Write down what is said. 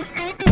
Mm-hmm.